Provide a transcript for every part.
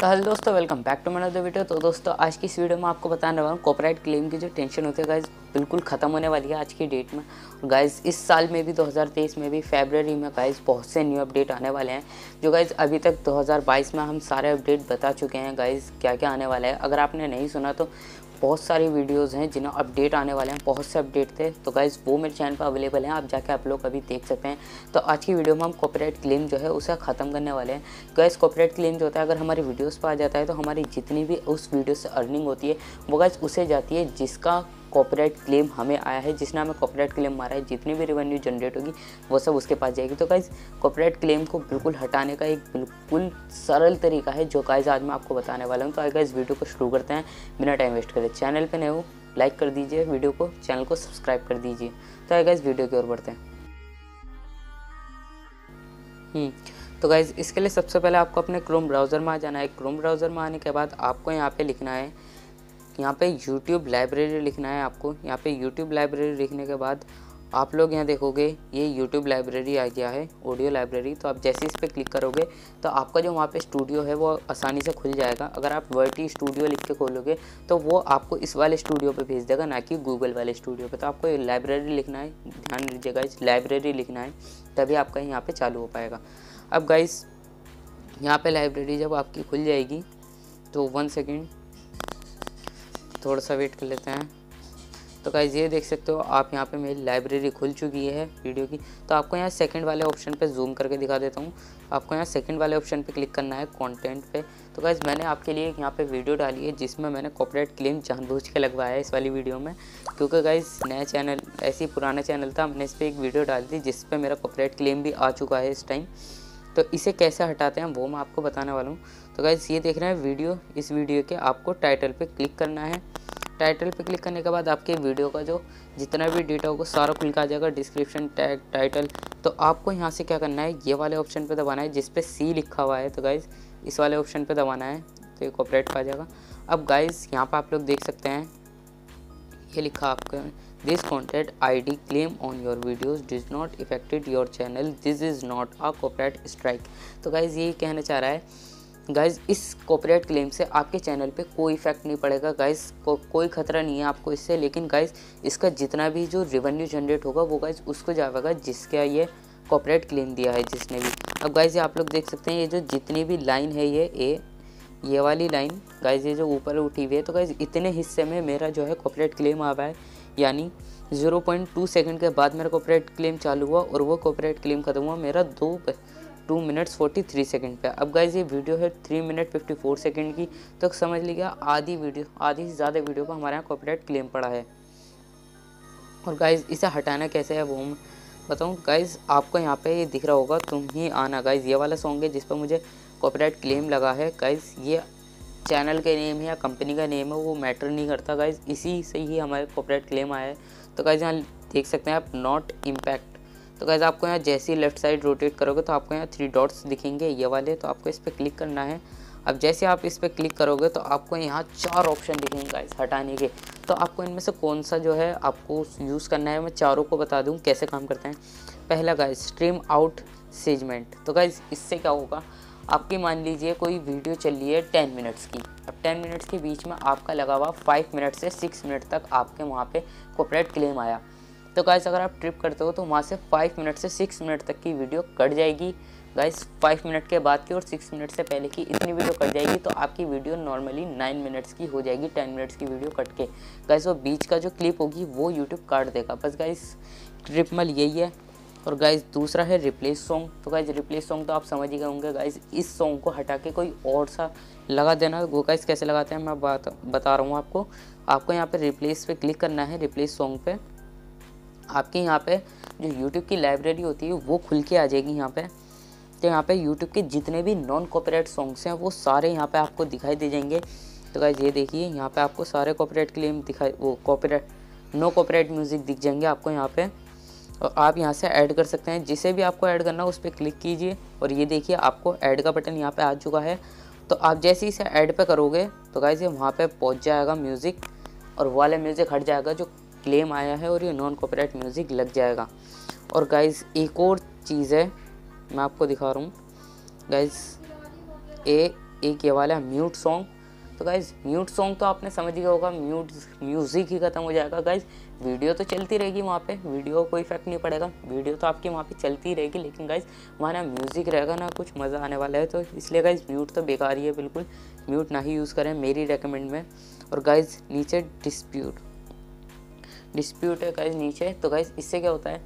तो हेलो दोस्तों welcome back to another video तो दोस्तों, आज की इस वीडियो में आपको बताने वाला हूँ कॉपराइट क्लेम की जो टेंशन होती है गाइज़ बिल्कुल ख़त्म होने वाली है आज की डेट में। गाइज़ इस साल में भी 2023 में भी फेबररी में गाइज़ बहुत से न्यू अपडेट आने वाले हैं। जो गाइज़ अभी तक 2022 में हम सारे अपडेट बता चुके हैं गाइज़ क्या क्या आने वाला है। अगर आपने नहीं सुना तो बहुत सारी वीडियोज़ हैं जिन्हें अपडेट आने वाले हैं, बहुत से अपडेट थे। तो गाइज़ वो मेरे चैनल पर अवेलेबल हैं, आप जाके आप लोग अभी देख सकते हैं। तो आज की वीडियो में हम कॉपरेट क्लेम जो है, उसे ख़त्म करने वाले हैं। गाइज़ कॉपरेट क्लेम जो होता है, अगर हमारी वीडियोज़ पर आ जाता है तो हमारी जितनी भी उस वीडियो से अर्निंग होती है, वो गाइज़ उसे जाती है जिसका कॉपीराइट क्लेम हमें आया है जिसने हमें कॉपीराइट क्लेम मारा है जितनी भी रेवेन्यू जनरेट होगी वो सब उसके पास जाएगी। तो गाइज़ कॉपीराइट क्लेम को बिल्कुल हटाने का एक बिल्कुल सरल तरीका है जो गाइज़ आज मैं आपको बताने वाला हूँ। तो आगे इस वीडियो को शुरू करते हैं बिना टाइम वेस्ट करें चैनल पर नए हो लाइक कर दीजिए वीडियो को चैनल को सब्सक्राइब कर दीजिए। तो आगे इस वीडियो की ओर बढ़ते हैं। हम्म, तो गाइज़ इसके लिए सबसे पहले आपको अपने क्रोम ब्राउज़र में आ जाना है। क्रोम ब्राउज़र में आने के बाद आपको यहाँ पे लिखना है यहाँ पे यूट्यूब लाइब्रेरी लिखना है आपको। यहाँ पे यूट्यूब लाइब्रेरी लिखने के बाद आप लोग यहाँ देखोगे, ये यूट्यूब लाइब्रेरी आ गया है ऑडियो लाइब्रेरी तो आप जैसे इस पर क्लिक करोगे तो आपका जो वहाँ पे स्टूडियो है, वो आसानी से खुल जाएगा। अगर आप वर्टी स्टूडियो लिख के खोलोगे तो वो आपको इस वाले स्टूडियो पे भेज देगा, ना कि गूगल वाले स्टूडियो पे। तो आपको लाइब्रेरी लिखना है। ध्यान दीजिएगा इस लाइब्रेरी लिखना है, तभी आपका यहाँ पर चालू हो पाएगा। अब गाइस यहाँ पर लाइब्रेरी जब आपकी खुल जाएगी तो वन सेकेंड थोड़ा सा वेट कर लेते हैं। तो गाइज़ ये देख सकते हो, आप यहाँ पे मेरी लाइब्रेरी खुल चुकी है वीडियो की। तो आपको यहाँ सेकंड वाले ऑप्शन पे जूम करके दिखा देता हूँ। आपको यहाँ सेकंड वाले ऑप्शन पे क्लिक करना है कंटेंट पे। तो गाइज़ मैंने आपके लिए यहाँ पे वीडियो डाली है, जिसमें मैंने कॉपरेट क्लेम जानबूझ के लगवाया है इस वाली वीडियो में। क्योंकि गाइज़ नया चैनल ऐसी पुराना चैनल था मैंने इस पर एक वीडियो डाली थी जिस पर मेरा कॉपरेट क्लेम भी आ चुका है इस टाइम तो इसे कैसे हटाते हैं वो मैं आपको बताने वाला हूँ। तो गाइज़ ये देख रहे हैं वीडियो। इस वीडियो के आपको टाइटल पे क्लिक करना है। टाइटल पे क्लिक करने के बाद आपके वीडियो का जो जितना भी डेटा होगा, सारा क्लिक आ जाएगा डिस्क्रिप्शन टैग टाइटल तो आपको यहाँ से क्या करना है? ये वाले ऑप्शन पे दबाना है, जिस पे सी लिखा हुआ है। तो गाइज़ इस वाले ऑप्शन पे दबाना है। तो ये कॉपरेट आ जाएगा। अब गाइज़ यहाँ पर आप लोग देख सकते हैं, ये लिखा आपका content ID claim on your videos does not affected your channel this is not a copyright strike तो गाइज़ यही कहना चाह रहा है। गाइज़ इस कॉपरेट क्लेम से आपके चैनल पे कोई इफ़ेक्ट नहीं पड़ेगा। गाइज़ को, कोई खतरा नहीं है आपको इससे। लेकिन गाइज़ इसका जितना भी जो रेवेन्यू जनरेट होगा वो गाइज़ उसको जाएगा जिसका ये कॉपरेट क्लेम दिया है जिसने भी। अब गाइज़ ये आप लोग देख सकते हैं ये जो जितनी भी लाइन है ये ए ये वाली लाइन गाइज़ ये जो ऊपर उठी हुई है तो गाइज़ इतने हिस्से में मेरा जो है कॉपरेट क्लेम आ रहा है। यानी 0.2 सेकंड के बाद मेरा कॉपरेट क्लेम चालू हुआ और वो कॉपीराइट क्लेम खत्म हुआ मेरा दो two minutes forty three second पे। अब गाइज़ ये वीडियो है three minute fifty four second की तो समझ लीजिएगा आधी वीडियो आधी से ज़्यादा वीडियो पर हमारे यहाँ कॉपरेट क्लेम पड़ा है। और गाइज़ इसे हटाना कैसे है वो मैं बताऊँ। गाइज़ आपको यहाँ पे ये दिख रहा होगा, तुम ही आना। गाइज़ ये वाला सॉन्ग है जिस पर मुझे कॉपरेट क्लेम लगा है। गाइज़ ये चैनल का नेम है या कंपनी का नेम है, वो मैटर नहीं करता गाइज़ इसी से ही हमारे कॉपरेट क्लेम आया है। तो गाइज़ यहाँ देख सकते हैं आप नॉट इम्पैक्ट तो गैज़ आपको यहाँ जैसे ही लेफ़्ट साइड रोटेट करोगे तो आपको यहाँ थ्री डॉट्स दिखेंगे, ये वाले तो आपको इस पर क्लिक करना है। अब जैसे आप इस पर क्लिक करोगे तो आपको यहाँ चार ऑप्शन दिखेंगे गाइस हटाने के। तो आपको इनमें से कौन सा जो है आपको यूज़ करना है, मैं चारों को बता दूँ, कैसे काम करते हैं। पहला गाइज़ स्ट्रीम आउट सेजमेंट तो गाइज़ इससे क्या होगा? आपकी मान लीजिए कोई वीडियो चल रही है टेन मिनट्स की, अब टेन मिनट्स के बीच में आपका लगा हुआ फाइव मिनट से सिक्स मिनट तक आपके वहाँ पे कॉपरेट क्लेम आया। तो गाइस अगर आप ट्रिप करते हो तो वहाँ से फाइव मिनट से सिक्स मिनट तक की वीडियो कट जाएगी। गाइस फाइव मिनट के बाद की और सिक्स मिनट से पहले की इतनी वीडियो कट जाएगी तो आपकी वीडियो नॉर्मली नाइन मिनट्स की हो जाएगी टेन मिनट्स की वीडियो कट के। गाइस वो बीच का जो क्लिप होगी वो यूट्यूब काट देगा। बस गाइस ट्रिप मल यही है। और गाइज़ दूसरा है रिप्लेस सॉन्ग तो गाइज़ रिप्लेस सॉन्ग तो आप समझ ही गए होंगे। गाइज़ इस सॉन्ग को हटा के कोई और सा लगा देना। वो गाइज़ कैसे लगाते हैं, मैं बात, बता रहा हूँ आपको। आपको यहाँ पे रिप्लेस पे क्लिक करना है रिप्लेस सॉन्ग पे। आपके यहाँ पे जो यूट्यूब की लाइब्रेरी होती है, वो खुल के आ जाएगी यहाँ पे। तो यहाँ पे यूट्यूब के जितने भी नॉन कॉपीराइट सॉन्ग्स हैं, वो सारे यहाँ पे आपको दिखाई दे जाएँगे। तो गाइज़ ये देखिए, यहाँ पे आपको सारे कॉपीराइट क्लेम दिखाई, वो कॉपीराइट नो कॉपीराइट म्यूज़िक दिख जाएँगे आपको यहाँ पे। और आप यहाँ से ऐड कर सकते हैं। जिसे भी आपको ऐड करना हो, उस पर क्लिक कीजिए और ये देखिए, आपको ऐड का बटन यहाँ पे आ चुका है। तो आप जैसे ही इसे ऐड पे करोगे तो गाइज़ ये वहाँ पे पहुँच जाएगा म्यूज़िक और वाले म्यूज़िक हट जाएगा जो क्लेम आया है और ये नॉन कॉपीराइट म्यूज़िक लग जाएगा। और गाइज़ एक और चीज़ है, मैं आपको दिखा रहा हूँ। गाइज़ ए, एक ये वाला म्यूट सॉन्ग तो गाइज़ म्यूट सॉन्ग तो आपने समझ गया होगा म्यूट म्यूज़िक ही ख़त्म हो जाएगा गाइज़ वीडियो तो चलती रहेगी वहाँ पे वीडियो कोई इफ़ेक्ट नहीं पड़ेगा। वीडियो तो आपकी वहाँ पे चलती रहेगी, लेकिन गाइज़ वहाँ ना म्यूज़िक रहेगा ना कुछ मज़ा आने वाला है तो इसलिए गाइज़ म्यूट तो बेकार ही है बिल्कुल। म्यूट ना ही यूज़ करें, मेरी रिकमेंड में। और गाइज़ नीचे डिस्प्यूट डिस्प्यूट है गाइज़ नीचे तो गाइज़ इससे क्या होता है?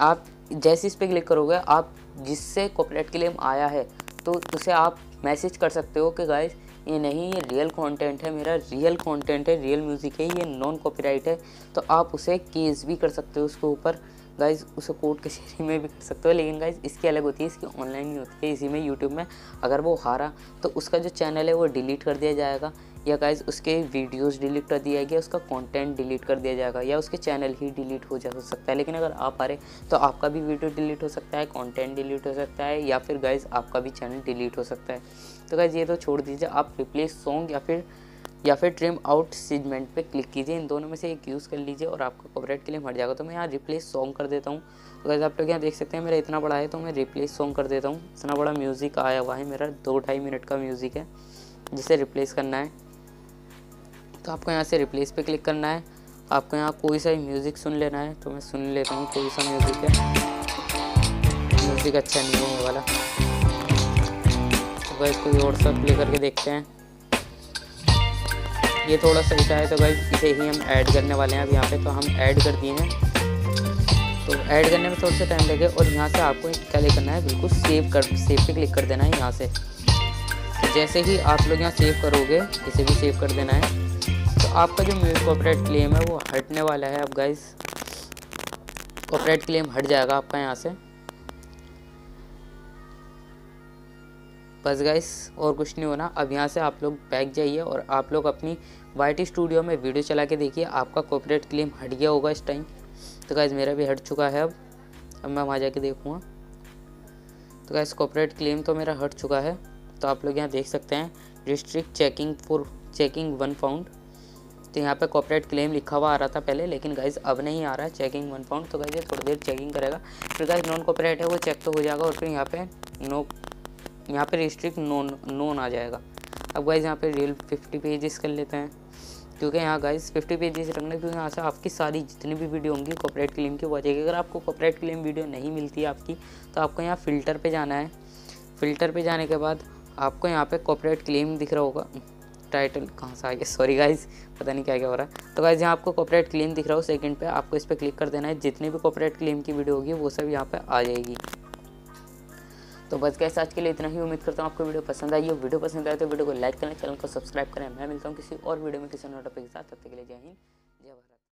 आप जैसे इस पर क्लिक करोगे, आप जिससे कॉपरेट क्लेम आया है तो उसे आप मैसेज कर सकते हो कि गाइज़ ये नहीं, ये रियल कंटेंट है, मेरा रियल कंटेंट है रियल म्यूज़िक है, ये नॉन कॉपीराइट है तो आप उसे केस भी कर सकते हो उसके ऊपर। गाइज़ उसे कोर्ट कचहरी में भी कर सकते हो, लेकिन गाइज़ इसकी अलग होती है, इसकी ऑनलाइन नहीं होती है, इसी में यूट्यूब में अगर वो हारा तो उसका जो चैनल है वो डिलीट कर दिया जाएगा, या गाइज़ उसके वीडियोस डिलीट कर दिया गया, उसका कंटेंट डिलीट कर दिया जाएगा, या उसके चैनल ही डिलीट हो जा सकता है। लेकिन अगर आप रहे तो आपका भी वीडियो डिलीट हो सकता है कंटेंट डिलीट हो सकता है, या फिर गाइज़ आपका भी चैनल डिलीट हो सकता है। तो गाइज़ ये तो छोड़ दीजिए, आप रिप्लेस सॉन्ग या फिर या फिर ट्रिम आउट सीजमेंट पे क्लिक कीजिए। इन दोनों में से एक यूज़ कर लीजिए और आपका कॉपरेट के लिए हट जाएगा। तो मैं यहाँ रिप्लेस सॉन्ग कर देता हूँ। तो आप लोग यहाँ देख सकते हैं, मेरा इतना बड़ा है तो मैं रिप्लेस सॉन्ग कर देता हूँ। इतना बड़ा म्यूज़िक आया हुआ है मेरा, दो ढाई मिनट का म्यूज़िक है, जिसे रिप्लेस करना है। तो आपको यहाँ से रिप्लेस पे क्लिक करना है। आपको यहाँ कोई सा म्यूज़िक सुन लेना है तो मैं सुन लेता हूँ, कोई सा म्यूज़िक है। म्यूज़िक अच्छा नहीं है वाला। तो कोई और सा प्ले करके देखते हैं। ये थोड़ा सा उठा है तो भाई इसे ही हम ऐड करने वाले हैं अब यहाँ पे तो हम ऐड कर दिए हैं। तो ऐड करने में थोड़ा सा टाइम लगे, और यहाँ से आपको क्या करना है, बिल्कुल सेव कर सेव पे क्लिक कर देना है यहाँ से। जैसे ही आप लोग यहाँ सेव करोगे, इसे भी सेव कर देना है। तो आपका जो म्यूज़िक कॉपरेट क्लेम है, वो हटने वाला है अब गाइस कॉपरेट क्लेम हट जाएगा आपका यहाँ से। बस गाइस और कुछ नहीं होना। अब यहाँ से आप लोग बैक जाइए, और आप लोग अपनी वायटी स्टूडियो में वीडियो चला के देखिए, आपका कॉपरेट क्लेम हट गया होगा इस टाइम तो गाइज़ मेरा भी हट चुका है अब। अब मैं वहाँ जाके देखूँगा। तो गाइज़ कॉपरेट क्लेम तो मेरा हट चुका है। तो आप लोग यहाँ देख सकते हैं district checking for checking one pound तो यहाँ पे कॉपरेट क्लेम लिखा हुआ आ रहा था पहले, लेकिन गाइज़ अब नहीं आ रहा है चेकिंग वन पाउंड तो गाइज़ ये थोड़ी देर चेकिंग करेगा। फिर गाइज़ नॉन कॉपरेट है, वो चेक तो हो जाएगा और फिर यहाँ पे नो यहाँ पे रिस्ट्रिक्ट नोन नोन आ जाएगा। अब गाइज़ यहाँ पे रियल फिफ्टी पेजेस कर लेते हैं। क्योंकि यहाँ गाइज़ फिफ्टी पेजेस रखना, क्योंकि यहाँ से आपकी सारी जितनी भी वीडियो होंगी कॉपरेट क्लेम की वो जाएगी। अगर आपको कॉपरेट क्लेम वीडियो नहीं मिलती आपकी तो आपको यहाँ फ़िल्टर पर जाना है। फ़िल्टर पे जाने के बाद आपको यहाँ पर कॉपरेट क्लेम दिख रहा होगा। टाइटल कहाँ से आ गया? सॉरी गाइज़ पता नहीं क्या क्या हो रहा है। तो गाइज़ यहाँ आपको कॉपरेट क्लेम दिख रहा हो सेकंड पे आपको इस पर क्लिक कर देना है। जितनी भी कॉपरेट क्लेम की वीडियो होगी, वो सब यहाँ पे आ जाएगी। तो बस कैसे आज के लिए इतना ही। उम्मीद करता हूँ आपको वीडियो पसंद आई हो। वीडियो पसंद आए तो वीडियो को लाइक करें चैनल को सब्सक्राइब करें मैं मिलता हूँ किसी और वीडियो में किसी नोटअप के साथ। तब तक के लिए जय हिंद।